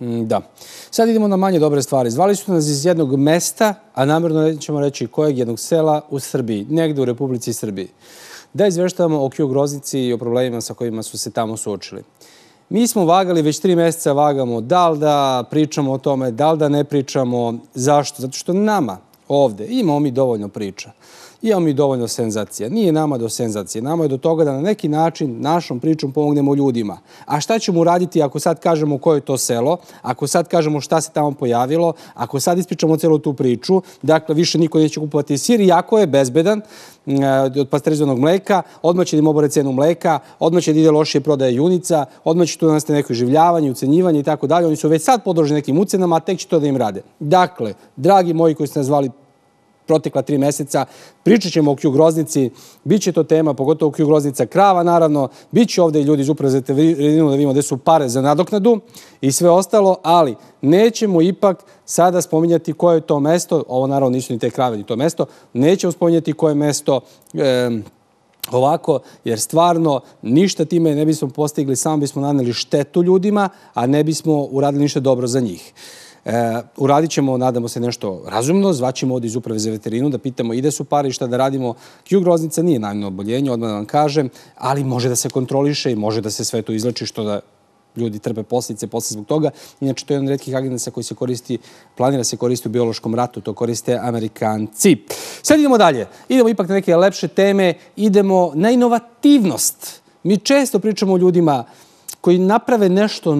Mm, Da. Sad idemo na manje dobre stvari. Zvali su nas iz jednog mesta, a namjerno ćemo reći kojeg jednog sela u Srbiji, negde u Republici Srbiji. Da izveštavamo o Kju Groznici i o problemima sa kojima su se tamo suočili. Mi smo vagali, već tri meseca vagamo da li da pričamo o tome, da li da ne pričamo. Zašto? Zato što nama ovde imamo mi dovoljno priča. Imamo mi dovoljno senzacija. Nije nama do senzacije. Nama je do toga da na neki način našom pričom pomognemo ljudima. A šta ćemo uraditi ako sad kažemo koje je to selo, ako sad kažemo šta se tamo pojavilo, ako sad ispričamo celu tu priču, dakle više niko neće kupovati sir, iako je bezbedan od pasterizovanog mleka, odmah će da im obore cenu mleka, odmah će da ide lošije prodaje junica, odmah će tu da nastane neko življavanje, ucenjivanje i tako dalje. Oni su već sad podloženi nekim ucenama, a tek će to da im rade. Dakle, dragi moji koji ste nas zvali protekla tri meseca. Pričat ćemo o Kju Groznici, bit će to tema, pogotovo Kju Groznica krava, naravno. Biće ovde i ljudi iz uprave za veterinu da vidimo gde su pare za nadoknadu i sve ostalo, ali nećemo ipak sada spominjati koje je to mesto, ovo naravno nisu ni te krave ni to mesto, nećemo spominjati koje je mesto e, ovako, jer stvarno ništa time ne bismo postigli, samo bismo naneli štetu ljudima, a ne bismo uradili ništa dobro za njih. E, uradit ćemo, nadamo se, nešto razumno, zvaćemo ovdje iz uprave za veterinu da pitamo ide su pare i šta da radimo. Kju groznica nije najmno oboljenje, odmah da vam kažem, ali može da se kontroliše i može da se sve to izleči što da ljudi trpe posljedice posle zbog toga. Inače, to je jedan redkih agensa koji se koristi, planira se koristi u biološkom ratu, to koriste Amerikanci. Sad idemo dalje. Idemo ipak na neke lepše teme, idemo na inovativnost. Mi često pričamo o ljudima koji naprave nešto